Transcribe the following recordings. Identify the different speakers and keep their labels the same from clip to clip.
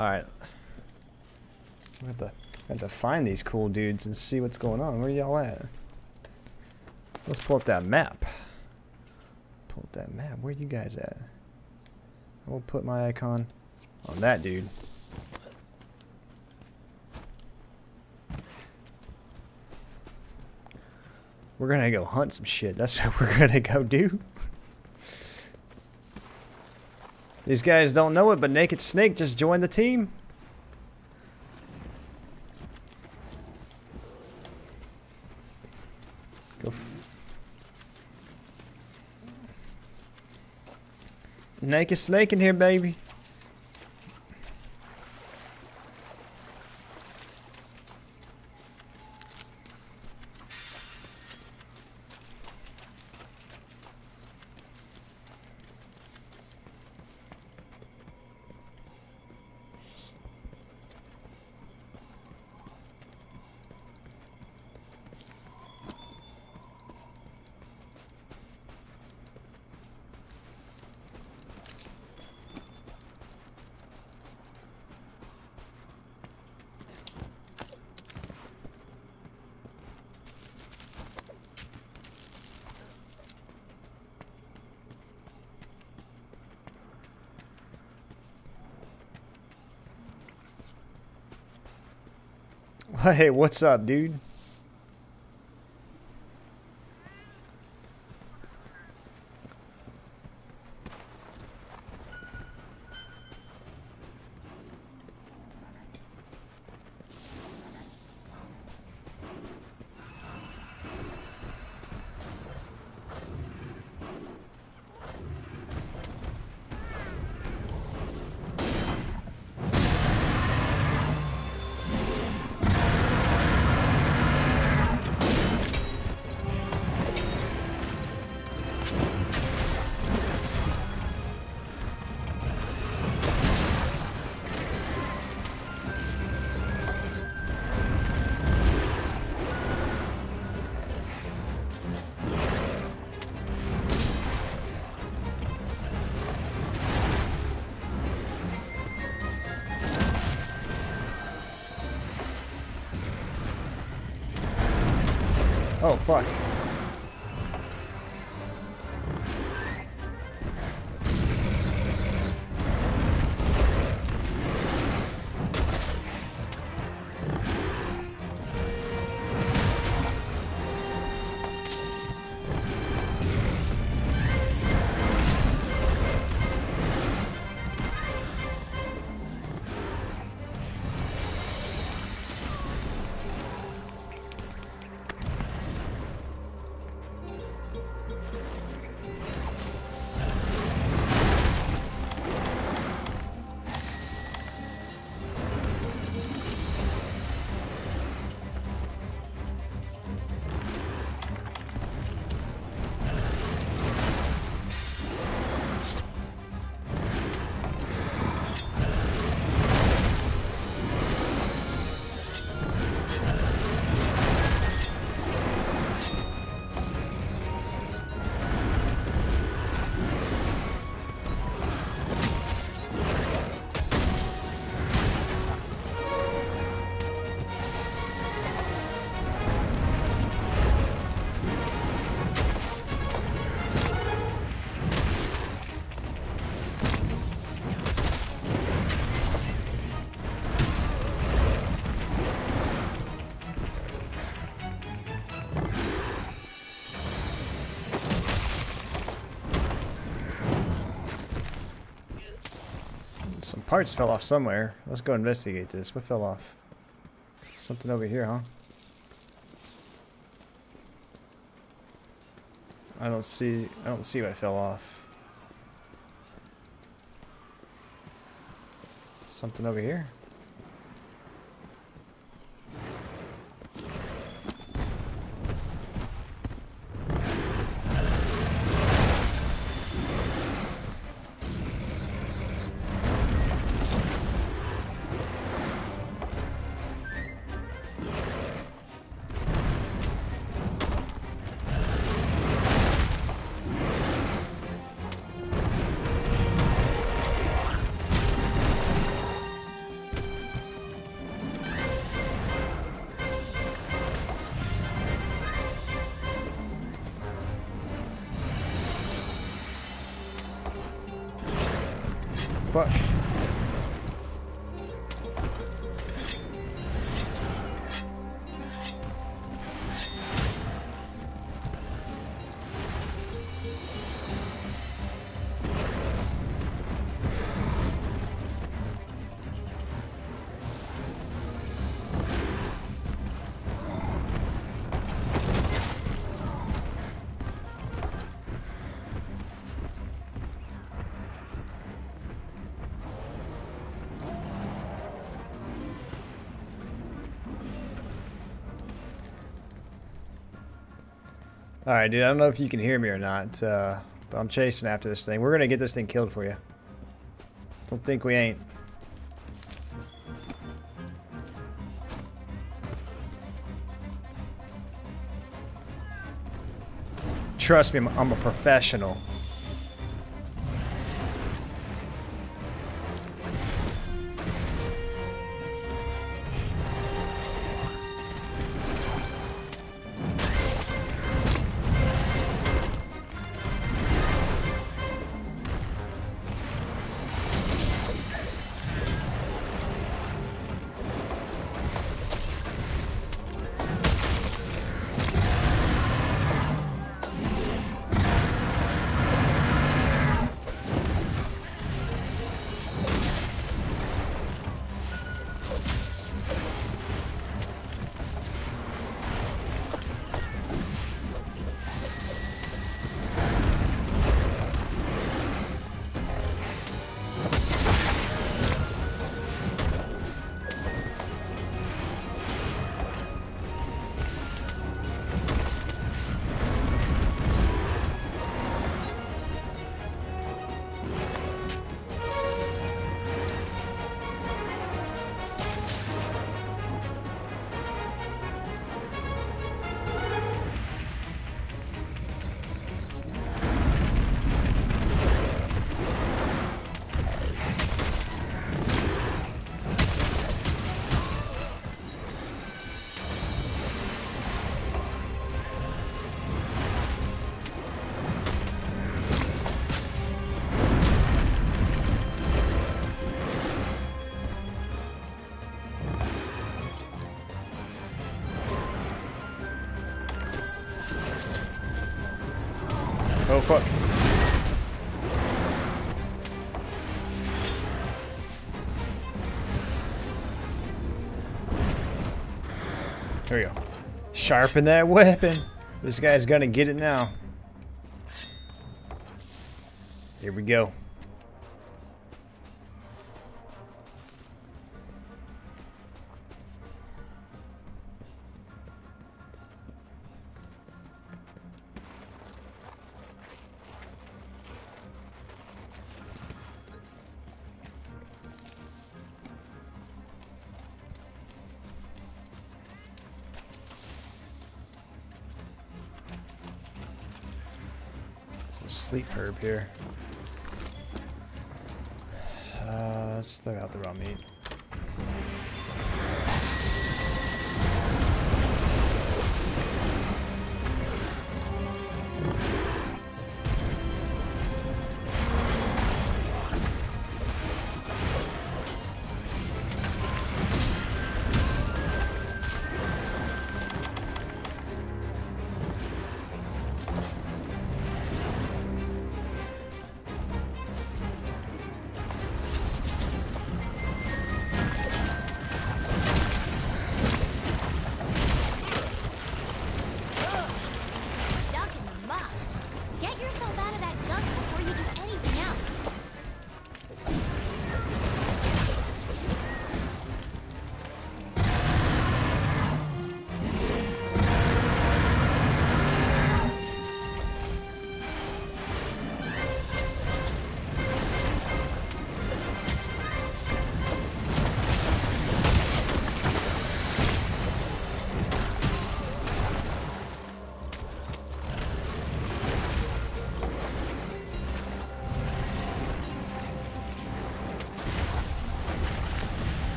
Speaker 1: Alright. I have to, have to find these cool dudes and see what's going on. Where y'all at? Let's pull up that map. Pull up that map. Where you guys at? I will put my icon on that dude. We're gonna go hunt some shit. That's what we're gonna go do. These guys don't know it, but Naked Snake just joined the team. Naked Snake in here, baby. Hey, what's up, dude? Oh, fuck. Parts fell off somewhere. Let's go investigate this. What fell off? Something over here, huh? I don't see I don't see what fell off. Something over here? Fuck. Alright, dude, I don't know if you can hear me or not, uh, but I'm chasing after this thing. We're gonna get this thing killed for you. Don't think we ain't. Trust me, I'm a professional. Oh fuck. There we go. Sharpen that weapon. This guy's gonna get it now. Here we go. Sleep herb here. Uh, let's throw out the raw meat.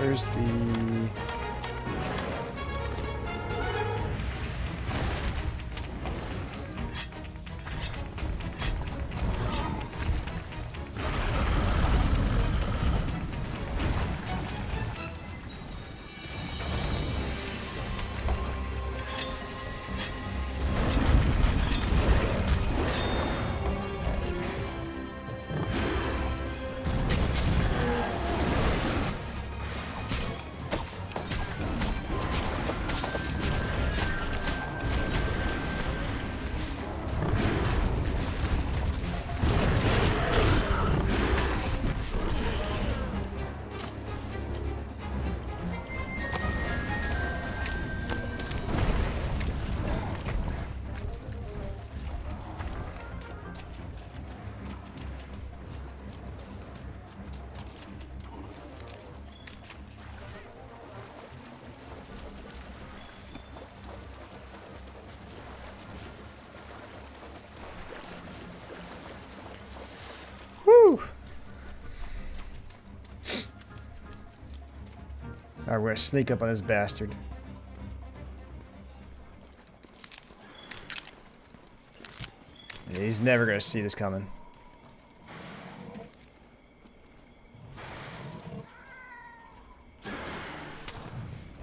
Speaker 1: Where's the... Alright, we're gonna sneak up on this bastard. He's never gonna see this coming.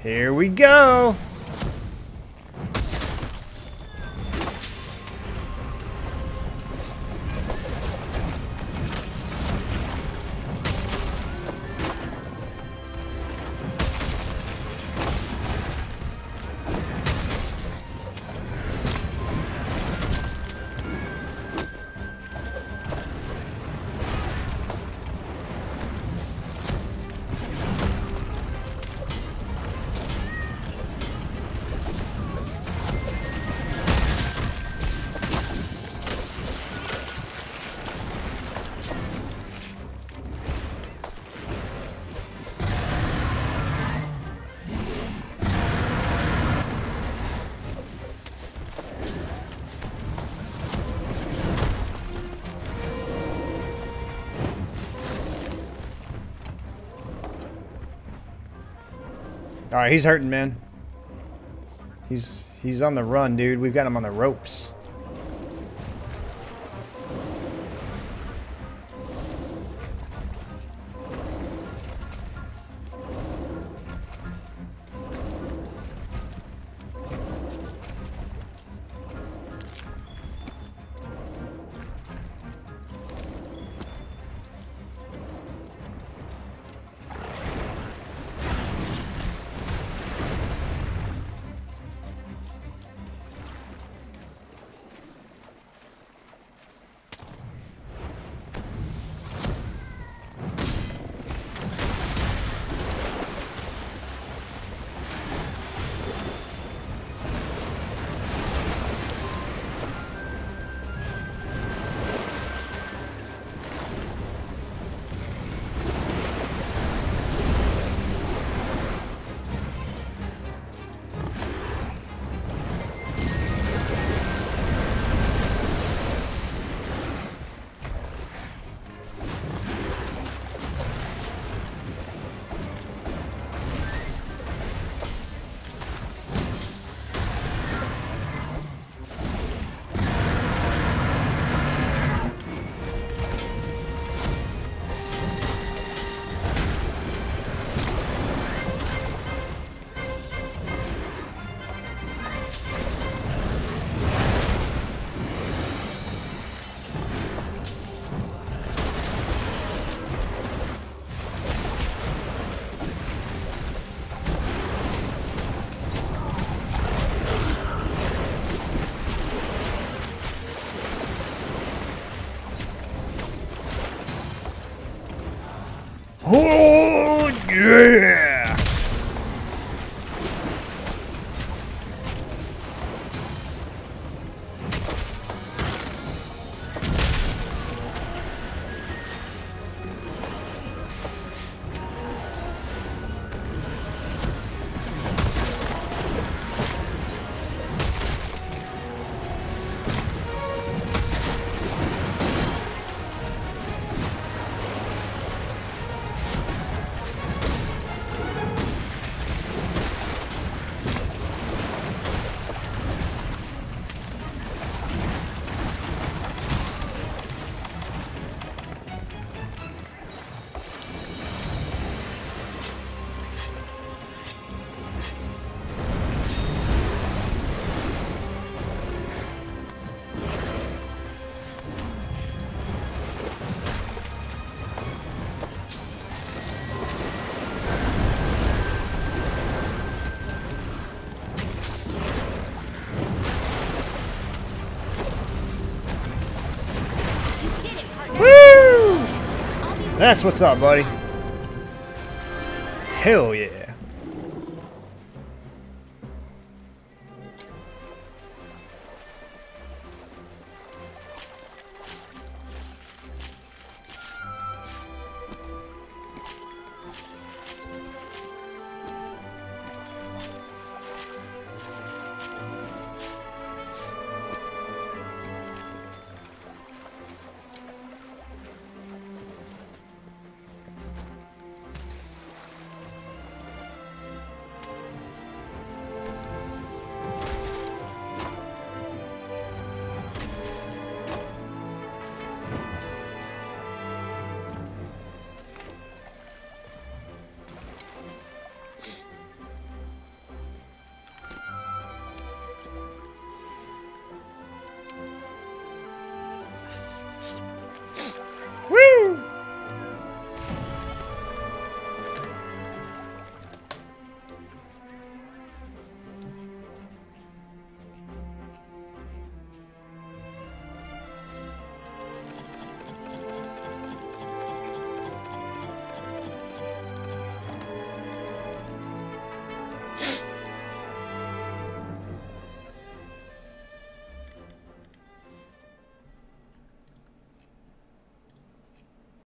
Speaker 1: Here we go! Alright, he's hurting, man. He's he's on the run, dude. We've got him on the ropes. Oh yeah! That's what's up, buddy. Hell yeah.